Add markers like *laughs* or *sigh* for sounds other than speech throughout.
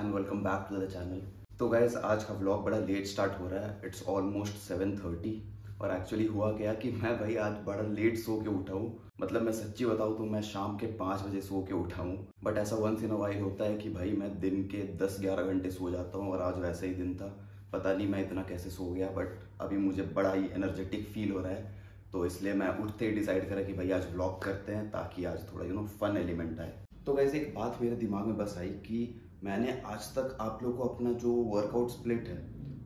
And welcome back to the channel so guys आज का vlog बड़ा लेट स्टार्ट हो रहा है. इट्स ऑलमोस्ट सेवन थर्टी और एक्चुअली हुआ क्या कि मैं भाई आज बड़ा लेट सो के उठा हूँ. मतलब मैं सच्ची बताऊँ तो मैं शाम के पाँच बजे सो के उठा हूँ. बट ऐसा वंस इन वाइल होता है कि भाई मैं दिन के दस ग्यारह घंटे सो जाता हूँ और आज वैसा ही दिन था. पता नहीं मैं इतना कैसे सो गया बट अभी मुझे बड़ा ही एनर्जेटिक फील हो रहा है. तो इसलिए मैं उठते ही डिसाइड करा कि भाई आज व्लॉग करते हैं ताकि आज थोड़ा यू नो फन एलिमेंट आए. तो वैसे एक बात मेरे दिमाग में बस आई कि मैंने आज तक आप लोग को अपना जो वर्कआउट स्प्लिट है,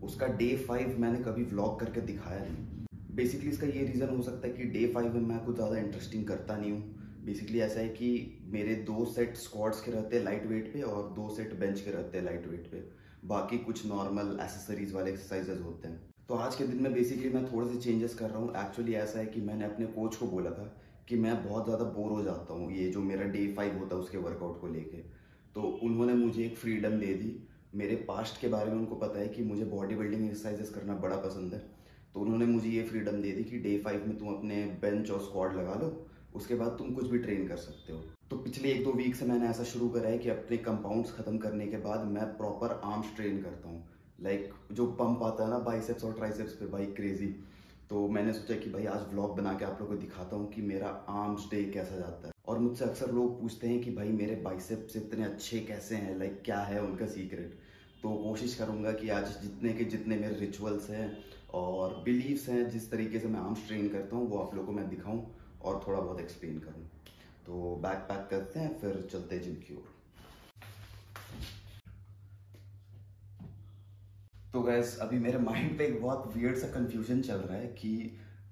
उसका डे फाइव मैंने कभी व्लॉग करके दिखाया नहीं। बेसिकली इसका ये रीज़न हो सकता है कि डे फाइव में मैं कुछ ज़्यादा इंटरेस्टिंग करता नहीं हूँ। बेसिकली ऐसा है कि मेरे दो सेट स्क्वाड्स के रहते हैं लाइट वेट पे और दो सेट बेंच के रहते हैं लाइट वेट पे। बाकी कुछ नॉर्मल एसेसरीज वाले एक्सरसाइजेज होते हैं। तो आज के दिन में बेसिकली मैं थोड़े से चेंजेस कर रहा हूँ। एक्चुअली ऐसा है कि मैंने अपने कोच को बोला था कि मैं बहुत ज़्यादा बोर हो जाता हूँ, ये जो मेरा डे फाइव होता है उसके वर्कआउट को लेके। तो उन्होंने मुझे एक फ्रीडम दे दी। मेरे पास्ट के बारे में उनको पता है कि मुझे बॉडी बिल्डिंग एक्सरसाइजेस करना बड़ा पसंद है। तो उन्होंने मुझे ये फ्रीडम दे दी कि डे फाइव में तुम अपने बेंच और स्क्वाड लगा लो उसके बाद तुम कुछ भी ट्रेन कर सकते हो। तो पिछले एक दो वीक से मैंने ऐसा शुरू करा है कि अपने कंपाउंड्स खत्म करने के बाद मैं प्रॉपर आर्म्स ट्रेन करता हूँ। लाइक like, जो पंप आता है ना बाइसेप्स और ट्राइसेप्स पे भाई क्रेजी तो मैंने सोचा कि भाई आज व्लॉग बना के आप लोगों को दिखाता हूँ कि मेरा आर्म्स डे कैसा जाता है। और मुझसे अक्सर लोग पूछते हैं कि भाई, मेरे बाइसेप्स इतने अच्छे कैसे हैं? लाइक क्या है उनका सीक्रेट तो कोशिश करूँगा कि आज जितने के जितने मेरे रिचुअल्स हैं और बिलीव्स हैं, जिस तरीके से मैं आर्म्स ट्रेन करता हूँ, वो आप लोगों को मैं दिखाऊँ और थोड़ा बहुत एक्सप्लेन करूँ। तो बैक पैक करते हैं, फिर चलते हैं जिम की ओर। तो गैस अभी मेरे माइंड पे एक बहुत वियर्ड सा कंफ्यूजन चल रहा है कि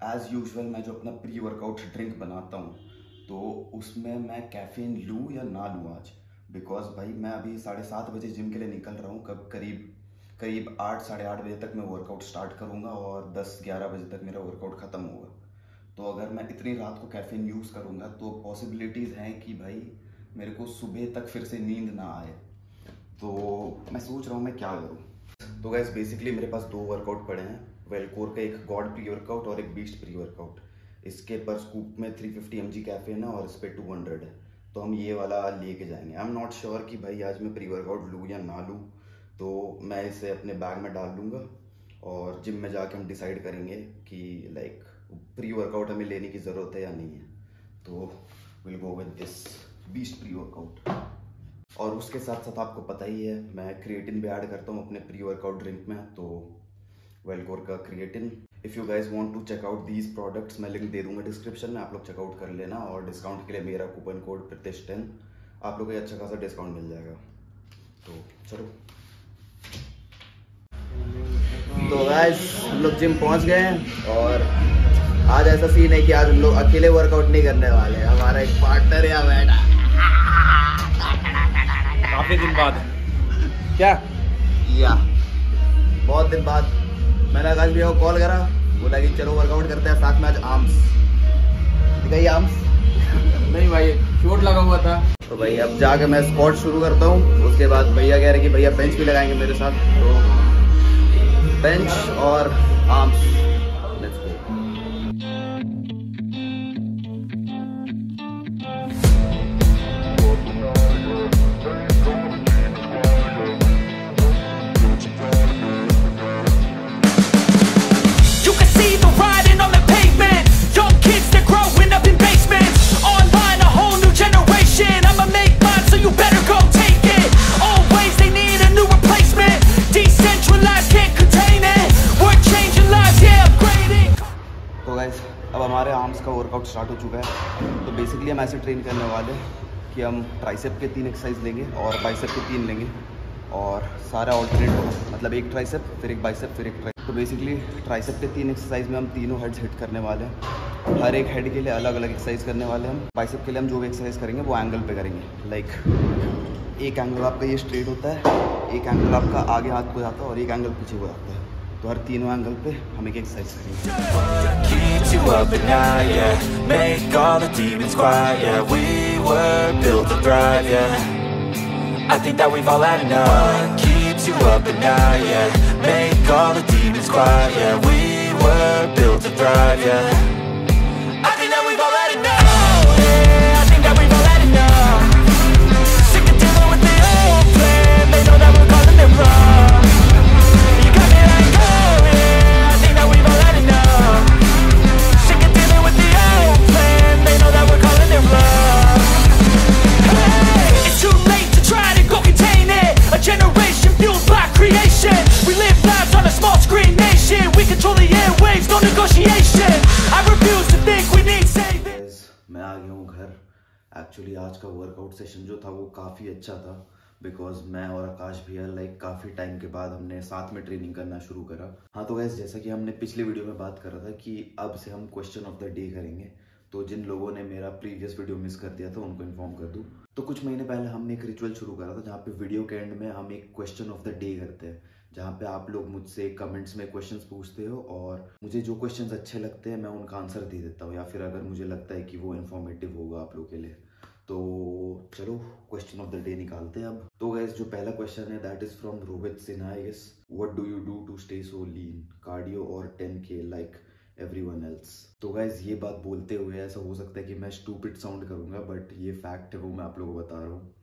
एज यूजुअल मैं जो अपना प्री वर्कआउट ड्रिंक बनाता हूँ तो उसमें मैं कैफीन लूँ या ना लूँ आज? बिकॉज़ भाई, मैं अभी साढ़े सात बजे जिम के लिए निकल रहा हूँ, कब करीब करीब आठ, साढ़े आठ बजे तक मैं वर्कआउट स्टार्ट करूँगा और दस, ग्यारह बजे तक मेरा वर्कआउट ख़त्म होगा। तो अगर मैं इतनी रात को कैफीन यूज़ करूँगा तो पॉसिबिलिटीज़ हैं कि भाई, मेरे को सुबह तक फिर से नींद ना आए। तो मैं सोच रहा हूँ मैं क्या करूँ। तो गैस बेसिकली मेरे पास दो वर्कआउट पड़े हैं। वेलकोर का एक गॉड प्री वर्कआउट और एक बीस्ट प्री वर्कआउट इसके पर स्कूप में 350 फिफ्टी कैफेन है और इस पर 200 है। तो हम ये वाला लेके जाएँगे। आई एम नॉट श्योर कि भाई आज मैं प्री वर्कआउट लूँ या ना लूँ। तो मैं इसे अपने बैग में डाल लूँगा और जिम में जाके हम डिसाइड करेंगे कि लाइक प्री वर्कआउट हमें लेने की ज़रूरत है या नहीं है। तो will go with this beast pre workout और उसके साथ साथ आपको पता ही है, मैं क्रिएटिन भी ऐड करता हूँ अपने प्री वर्कआउट ड्रिंक में तो वेलकोर का creatine if you guys want to check out these products मैं लिंक दे दूँगा डिस्क्रिप्शन में आप लोग चेकआउट कर लेना और डिस्काउंट के लिए मेरा कूपन कोड प्रत्येश टेन आप लोग को अच्छा खासा डिस्काउंट मिल जाएगा। तो चलो। तो गाइज़ हम लोग जिम पहुँच गए हैं और आज ऐसा सीन है कि आज हम लोग अकेले वर्कआउट नहीं करने वाले हमारा एक पार्टनर यहाँ बैठा। काफ़ी दिन बाद। क्या? या बहुत दिन बाद। मैंने आकाश भैया को कॉल करा। बोला कि चलो वर्कआउट करते हैं साथ में आज आर्म्स दिखाई आर्म्स नहीं भाई चोट लगा हुआ था। तो भाई अब जाके मैं स्पॉट शुरू करता हूँ। उसके बाद भैया कह रहे कि भैया बेंच भी लगाएँगे मेरे साथ। तो बेंच और आर्म्स चुका है। तो बेसिकली हम ऐसे ट्रेन करने वाले हैं कि हम ट्राइसेप के तीन एक्सरसाइज लेंगे और बाइसेप के तीन लेंगे और सारा ऑल्टरनेट होगा मतलब एक ट्राइसेप फिर एक बाइसेप फिर एक ट्राइसेप तो बेसिकली ट्राइसेप के तीन एक्सरसाइज में हम तीनों हेड्स हिट करने वाले हैं। हर एक हेड के लिए अलग अलग एक्सरसाइज करने वाले हैं। हम बाइसेप के लिए हम जो भी एक्सरसाइज करेंगे, वो एंगल पे करेंगे। लाइक एक एंगल आपका ये स्ट्रेट होता है, एक एंगल आपका आगे हाथ को जाता है और एक एंगल पीछे को जाता है। तो हर तीनों एंगल पे हम एक एक्सरसाइज करेंगे keeps you up at night, yeah Make all the demons quiet, yeah We were built to thrive, yeah I think that we've all had enough What keeps you up at night, yeah Make all the demons quiet, yeah We were built to thrive, yeah Actually आज का workout session जो था वो काफ़ी अच्छा था because मैं और आकाश भैया लाइक काफ़ी टाइम के बाद हमने साथ में ट्रेनिंग करना शुरू करा। हाँ तो गैस जैसा कि हमने पिछले वीडियो में बात करा था कि अब से हम क्वेश्चन ऑफ़ द डे करेंगे तो जिन लोगों ने मेरा प्रीवियस वीडियो मिस कर दिया था, उनको इन्फॉर्म कर दूँ। तो कुछ महीने पहले हमने एक रिचुअल शुरू करा था, जहाँ पे वीडियो के एंड में हम एक क्वेश्चन ऑफ़ द डे करते हैं। जहाँ पे आप लोग मुझसे कमेंट्स में क्वेश्चंस पूछते हो और मुझे जो क्वेश्चंस अच्छे लगते हैं, मैं उनका आंसर दे देता हूँ या फिर अगर मुझे लगता है कि वो इन्फॉर्मेटिव होगा आप लोग के लिए। तो चलो क्वेश्चन ऑफ़ द डे निकालते हैं अब। तो गैस जो पहला क्वेश्चन है that is from Rohit Sinha I what do you do to stay so lean cardio और 10k like everyone else तो गैस ये बात बोलते हुए ऐसा हो सकता है कि मैं स्टूपिड साउंड करूँगा बट ये फैक्ट है, वो मैं आप लोगों को बता रहा हूँ।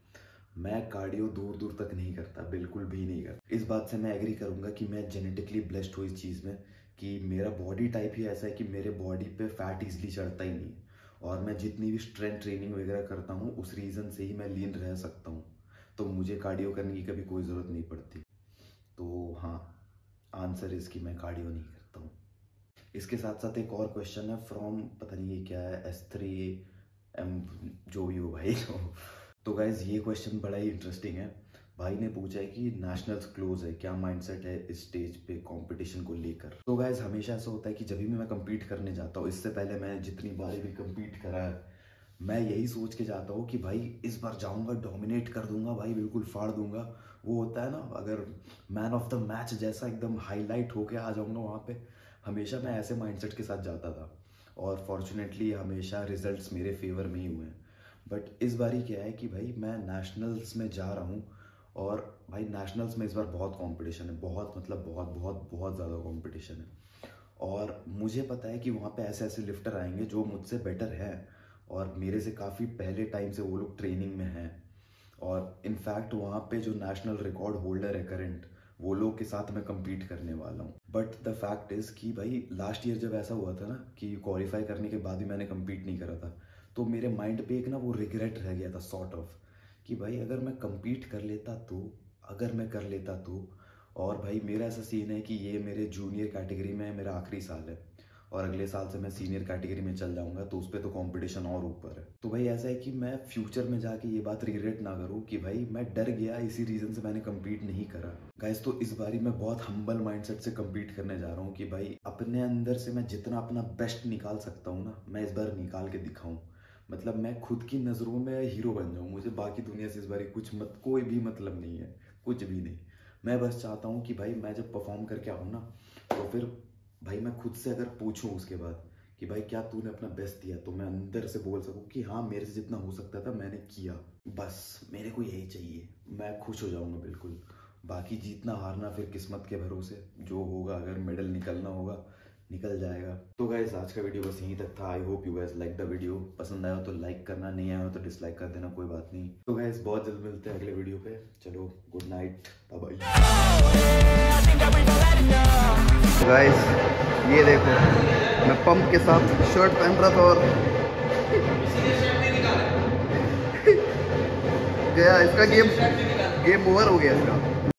मैं कार्डियो दूर दूर तक नहीं करता, बिल्कुल भी नहीं करता। इस बात से मैं एग्री करूँगा कि मैं जेनेटिकली ब्लेस्ड हूँ इस चीज़ में कि मेरा बॉडी टाइप ही ऐसा है कि मेरे बॉडी पे फैट इजली चढ़ता ही नहीं और मैं जितनी भी स्ट्रेंथ ट्रेनिंग वगैरह करता हूँ, उस रीज़न से ही मैं लीन रह सकता हूँ। तो मुझे कार्डियो करने की कभी कोई ज़रूरत नहीं पड़ती। तो हाँ आंसर इसकी मैं कार्डियो नहीं करता हूँ। इसके साथ साथ एक और क्वेश्चन है फ्रॉम पता नहीं ये क्या है एस थ्री एम जो भी हो भाई *laughs* तो गाइज़ ये क्वेश्चन बड़ा ही इंटरेस्टिंग है। भाई ने पूछा है कि नेशनल्स क्लोज है, क्या माइंडसेट है इस स्टेज पे कंपटीशन को लेकर? तो गाइज़ हमेशा ऐसा होता है कि जब भी मैं कंपीट करने जाता हूँ, इससे पहले मैं जितनी बार भी कंपीट करा है, मैं यही सोच के जाता हूँ कि भाई, इस बार जाऊँगा डोमिनेट कर दूँगा, भाई, बिल्कुल फाड़ दूँगा। वो होता है ना, अगर मैन ऑफ़ द मैच जैसा एकदम हाईलाइट होके आ जाऊँगा वहाँ पे, हमेशा मैं ऐसे माइंडसेट के साथ जाता था। और फॉर्चुनेटली हमेशा रिजल्ट्स मेरे फेवर में ही हुए हैं। बट इस बार ही क्या है कि भाई मैं नेशनल्स में जा रहा हूँ और भाई नेशनल्स में इस बार बहुत कंपटीशन है, बहुत मतलब बहुत बहुत बहुत ज़्यादा कंपटीशन है। और मुझे पता है कि वहाँ पे ऐसे ऐसे लिफ्टर आएँगे जो मुझसे बेटर है और मेरे से काफ़ी पहले टाइम से वो लोग ट्रेनिंग में हैं। और इनफैक्ट वहाँ पे जो नेशनल रिकॉर्ड होल्डर है करंट वो लोग के साथ मैं कम्पीट करने वाला हूँ। बट द फैक्ट इज़ कि भाई लास्ट ईयर जब ऐसा हुआ था ना कि क्वालिफाई करने के बाद भी मैंने कम्पीट नहीं करा था। तो मेरे माइंड पे एक ना वो रिग्रेट रह गया था सॉर्ट ऑफ़ कि भाई अगर मैं compete कर लेता तो अगर मैं कर लेता तो और भाई मेरा ऐसा सीन है कि ये मेरे जूनियर कैटेगरी में है, मेरा आखिरी साल है, और अगले साल से मैं सीनियर कैटेगरी में चल जाऊँगा तो उस पर तो कंपटीशन और ऊपर है। तो भाई ऐसा है कि मैं फ्यूचर में जाके ये बात रिग्रेट ना करूँ कि भाई मैं डर गया, इसी रीजन से मैंने कम्पीट नहीं करा। गाइस तो इस बारी मैं बहुत हम्बल माइंडसेट से कम्पीट करने जा रहा हूँ कि भाई अपने अंदर से मैं जितना अपना बेस्ट निकाल सकता हूँ ना, मैं इस बार निकाल के दिखाऊँ। मतलब मैं खुद की नज़रों में हीरो बन जाऊँ, मुझे बाकी दुनिया से इस बारी कुछ मत, कोई भी मतलब नहीं है, कुछ भी नहीं। मैं बस चाहता हूँ कि भाई मैं जब परफॉर्म करके आऊँ ना तो फिर भाई मैं खुद से अगर पूछूँ उसके बाद कि भाई क्या तूने अपना बेस्ट दिया तो मैं अंदर से बोल सकूँ कि हाँ मेरे से जितना हो सकता था मैंने किया। बस, मेरे को यही चाहिए। मैं खुश हो जाऊँगा बिल्कुल। बाकी जीतना हारना फिर किस्मत के भरोसे, जो होगा, अगर मेडल निकलना होगा निकल जाएगा। तो गाइस आज का वीडियो बस यहीं तक था। I hope you guys like the video पसंद आया हो तो लाइक करना, नहीं आया हो तो डिसलाइक कर देना, कोई बात नहीं। तो गाइस बहुत जल्द मिलते हैं अगले वीडियो पे। चलो गुड नाइट बाय गाइस ये देखो, मैं पंप के साथ शर्ट पहन रहा था और *laughs* गया, इसका गेम गेम ओवर हो गया इसका।